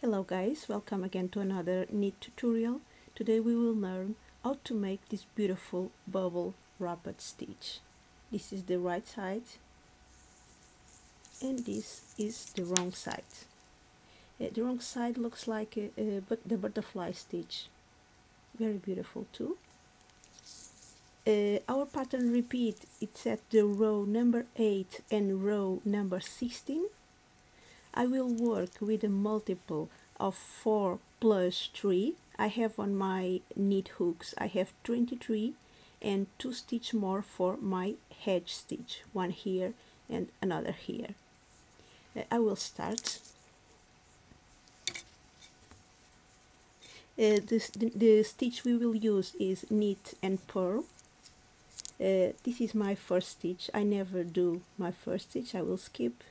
Hello guys, welcome again to another knit tutorial. Today we will learn how to make this beautiful bubble wrapped stitch. This is the right side and this is the wrong side. Uh, the wrong side looks like but the butterfly stitch. Very beautiful too. Uh, our pattern repeat it's at the row number 8 and row number 16 I will work with a multiple of 4 plus 3. I have on my knit hooks, I have 23 and 2 stitch more for my edge stitch. One here and another here. Uh, I will start. Uh, this, the, the, stitch we will use is knit and purl. Uh, this is my first stitch. I never do my first stitch. I will skip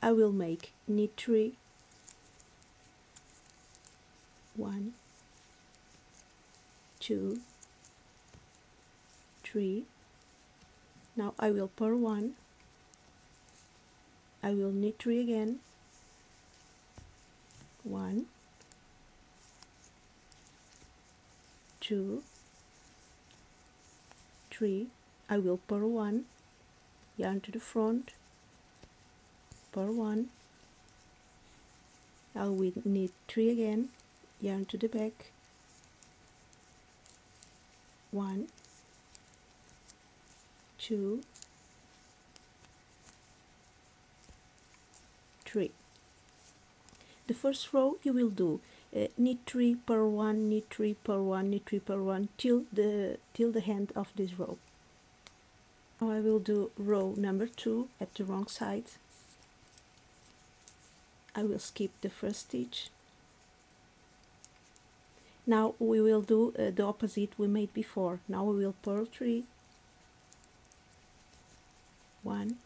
I will make knit 3 1 2 3 now I will purl 1 I will knit 3 again. 1 2 3 I will purl 1 yarn to the front purl one. I will knit three again. Yarn to the back. One. Two. Three. The first row you will do uh, knit 3 purl 1 knit 3 purl 1 knit 3 purl 1 till the till the end of this row. Now I will do row number 2 at the wrong side I will skip the first stitch. Now we will do uh, the opposite we made before. Now we will purl 3 1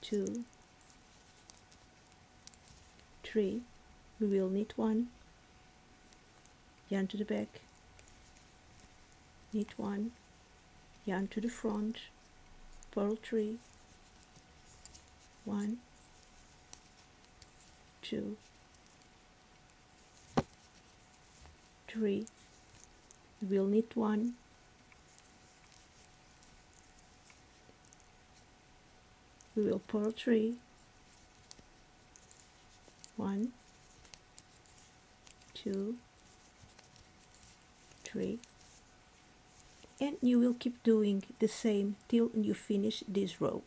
2 3 we will knit 1 yarn to the back. Knit 1 yarn to the front. Purl 3 1 two, three, we'll knit one, we will purl three, one, two, three, and you will keep doing the same till you finish this row.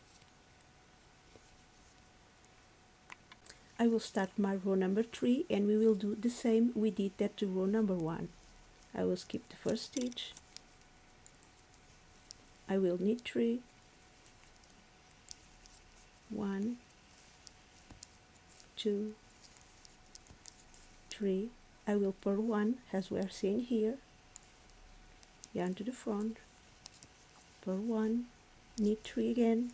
I will start my row number 3 and we will do the same we did that to row number 1. I will skip the first stitch. I will knit 3, 1, 2, 3. I will purl 1 as we are seeing here. Yarn to the front, purl 1, knit 3 again,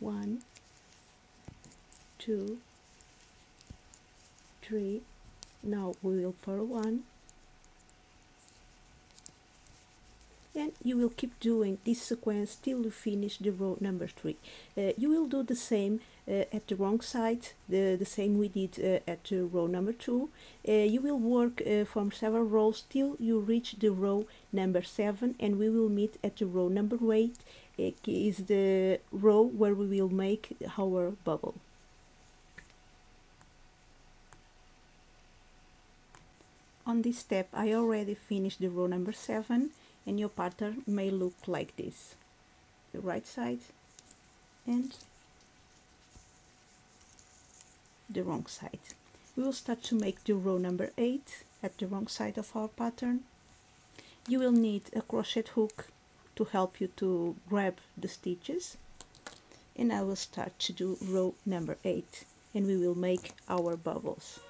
1, two three now we will purl one. And you will keep doing this sequence till you finish the row number three. Uh, you will do the same uh, at the wrong side the, the same we did uh, at row number two. Uh, you will work uh, from several rows till you reach the row number seven and we will meet at the row number eight is the row where we will make our bubble on this step I already finished the row number 7 and your pattern may look like this. The right side and the wrong side. We will start to make the row number 8 at the wrong side of our pattern. You will need a crochet hook to help you to grab the stitches. And I will start to do row number 8 and we will make our bubbles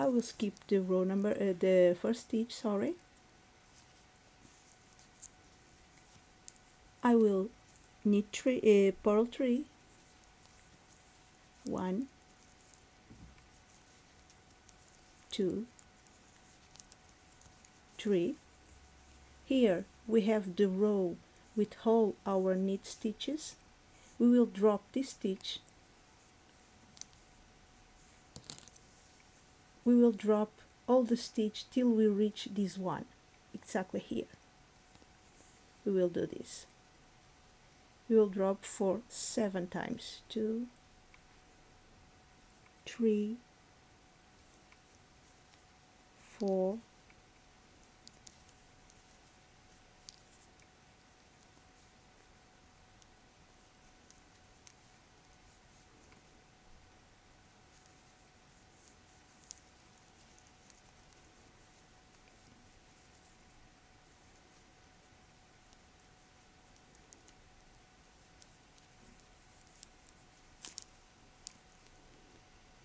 I will skip the row number uh, the first stitch sorry. I will knit three uh, purl three. One. Two. Three. Here we have the row with all our knit stitches. We will drop this stitch we will drop all the stitch till we reach this one exactly here. We will do this. We will drop for seven times two three four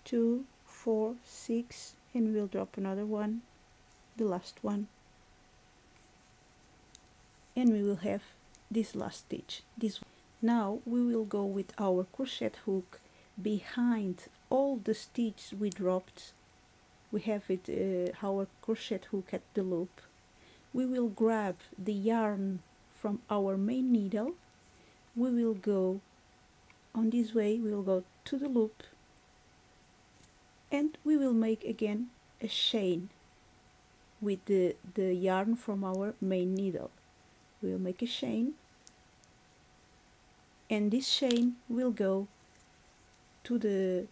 two four six and we'll drop another one the last one. And we will have this last stitch this now we will go with our crochet hook behind all the stitches we dropped. We have it uh, our crochet hook at the loop. We will grab the yarn from our main needle. We will go on this way we will go to the loop and we will make again a chain with the, the yarn from our main needle. We will make a chain and this chain will go to the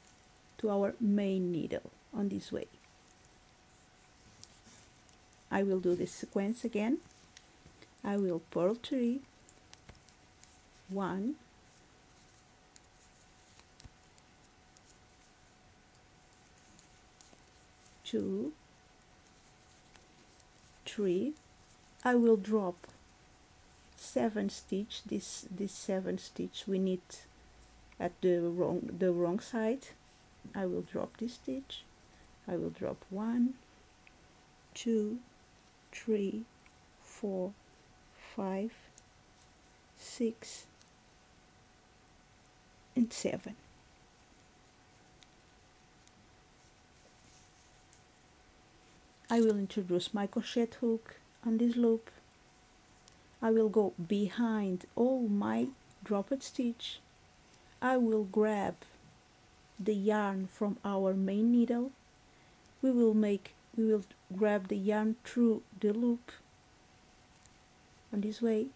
to our main needle on this way. I will do this sequence again. I will purl three one two three. I will drop seven stitch. This this seven stitch we need at the wrong the wrong side. I will drop this stitch. I will drop one two three four five six and seven I will introduce my crochet hook on this loop. I will go behind all my dropped stitch. I will grab the yarn from our main needle. We will make we will grab the yarn through the loop. On this way.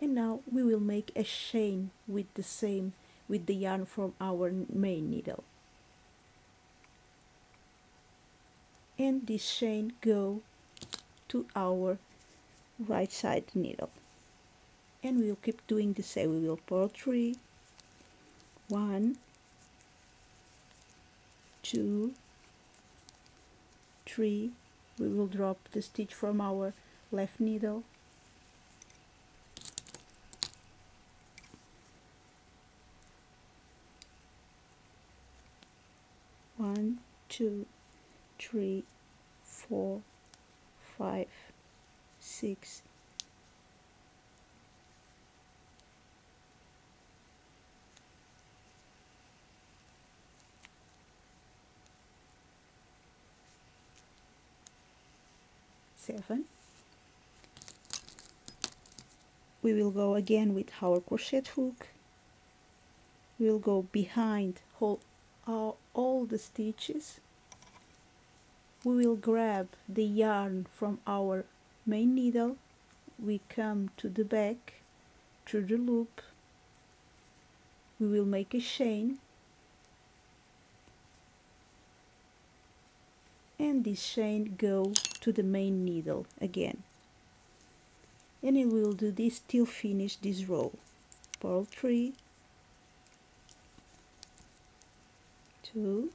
And now we will make a chain with the same with the yarn from our main needle and this chain go to our right side needle. And we'll keep doing the same. We will purl three one two three. We will drop the stitch from our left needle. One two three, four, five, six, seven. We will go again with our crochet hook. We will go behind all, all the stitches we will grab the yarn from our main needle. We come to the back through the loop. We will make a chain. And this chain go to the main needle again. And we will do this till finish this row. Purl 3 2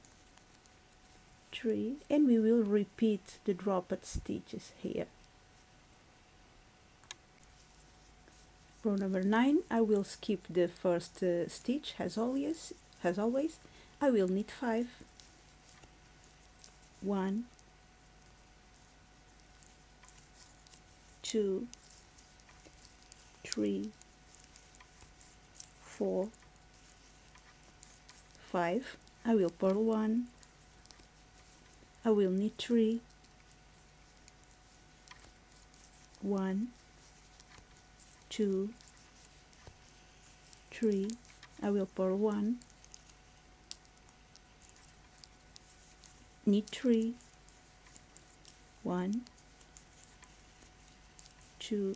three and we will repeat the dropped stitches here. Row number nine I will skip the first uh, stitch as always as always. I will knit five. five one. Two. Three. Four. Five. I will purl one I will knit three. One. Two. Three. I will purl one. Knit three. One. Two.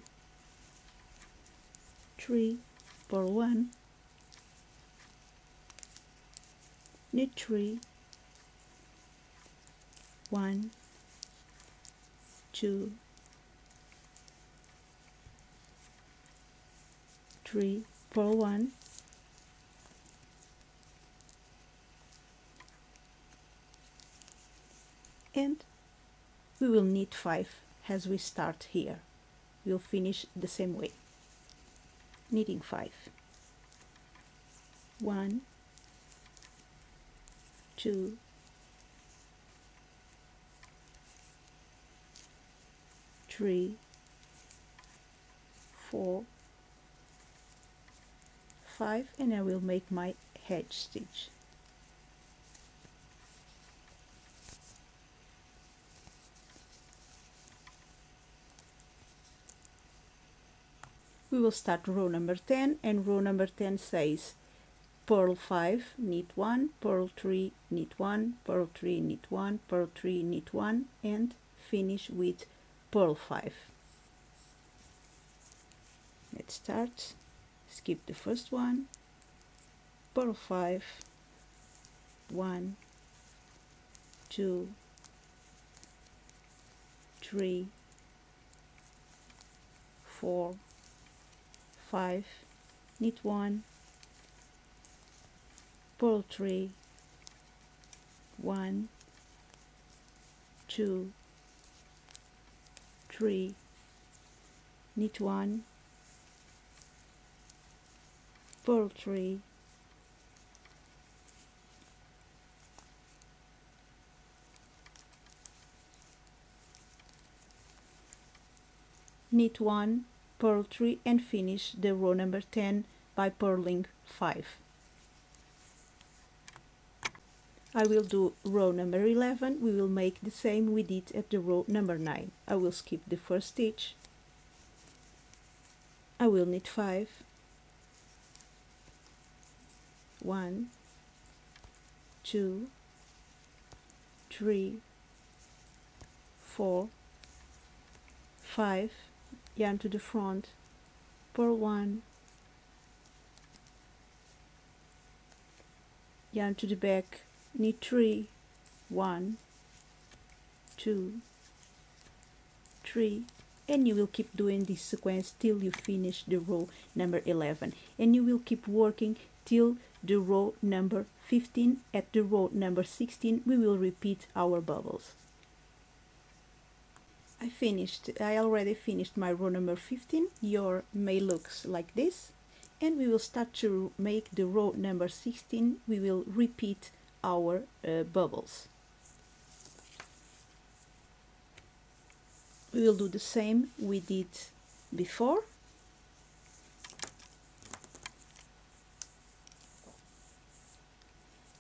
Three. Purl one. Knit three one two three purl one. And we will knit five as we start here. We'll finish the same way. Knitting five. One two three four five and I will make my hedge stitch. We will start row number 10 and row number 10 says purl 5 knit 1 purl 3 knit 1 purl 3 knit 1 purl 3 knit 1 and finish with purl 5 let's start. Skip the first one. Purl 5 1 2 3 4 5 knit 1 purl 3 1 2 3 knit 1 purl 3 knit 1 purl 3 and finish the row number 10 by purling 5 I will do row number 11 we will make the same we did at the row number 9 I will skip the first stitch. I will knit 5 1 2 3 4 5 yarn to the front. Purl 1 yarn to the back knit 3 1 2 3 and you will keep doing this sequence till you finish the row number 11 and you will keep working till the row number 15 at the row number 16 we will repeat our bubbles. I finished I already finished my row number 15 your may looks like this. And we will start to make the row number 16 we will repeat our uh, bubbles. We will do the same we did before.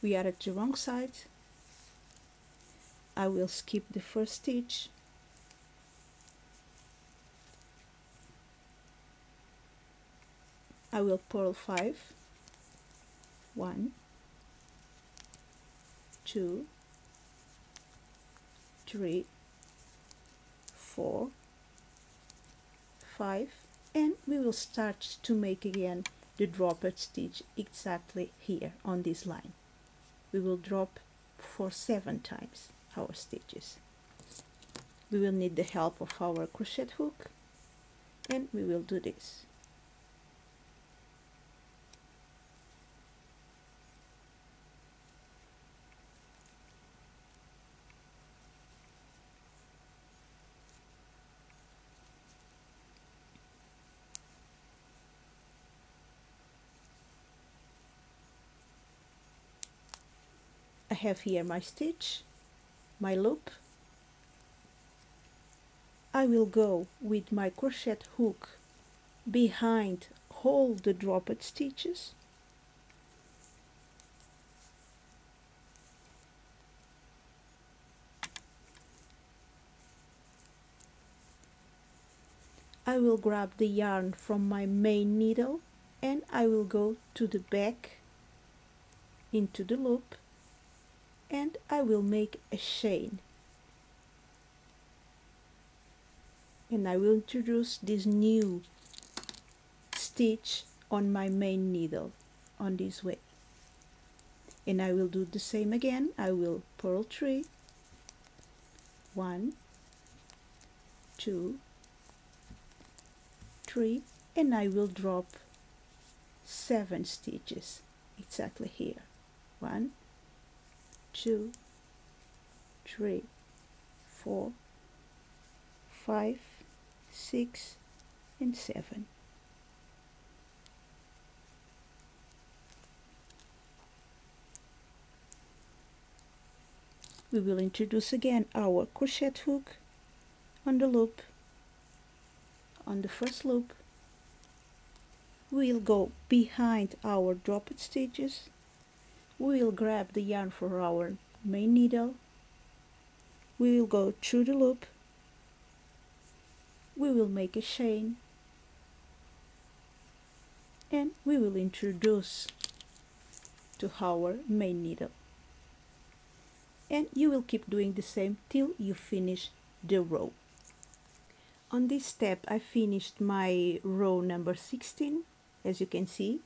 We are at the wrong side. I will skip the first stitch. I will purl 5 1 2 3 4 5 and we will start to make again the dropped stitch exactly here on this line. We will drop for seven times our stitches. We will need the help of our crochet hook and we will do this I have here my stitch, my loop. I will go with my crochet hook behind all the dropped stitches I I will grab the yarn from my main needle and I will go to the back into the loop and I will make a chain. And I will introduce this new stitch on my main needle on this way. And I will do the same again. I will purl three. One two three and I will drop seven stitches exactly here. One two three four five six and seven. We will introduce again our crochet hook on the loop. On the first loop we'll go behind our dropped stitches we will grab the yarn for our main needle. We will go through the loop. We will make a chain. And we will introduce to our main needle. And you will keep doing the same till you finish the row. On this step I finished my row number 16 as you can see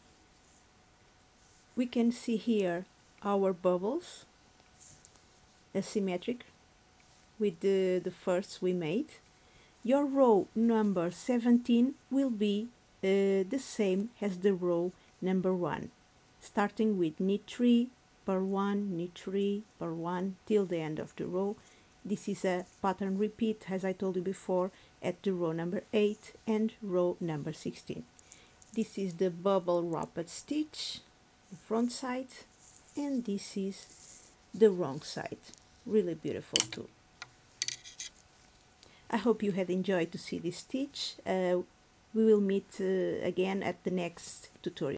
we can see here our bubbles asymmetric with the, the first we made. Your row number 17 will be uh, the same as the row number 1 starting with knit 3 purl 1 knit 3 purl 1 till the end of the row. This is a pattern repeat as I told you before at the row number 8 and row number 16 this is the bubble wrapped stitch the front side and this is the wrong side. Really beautiful too. I hope you had enjoyed to see this stitch uh, we will meet uh, again at the next tutorial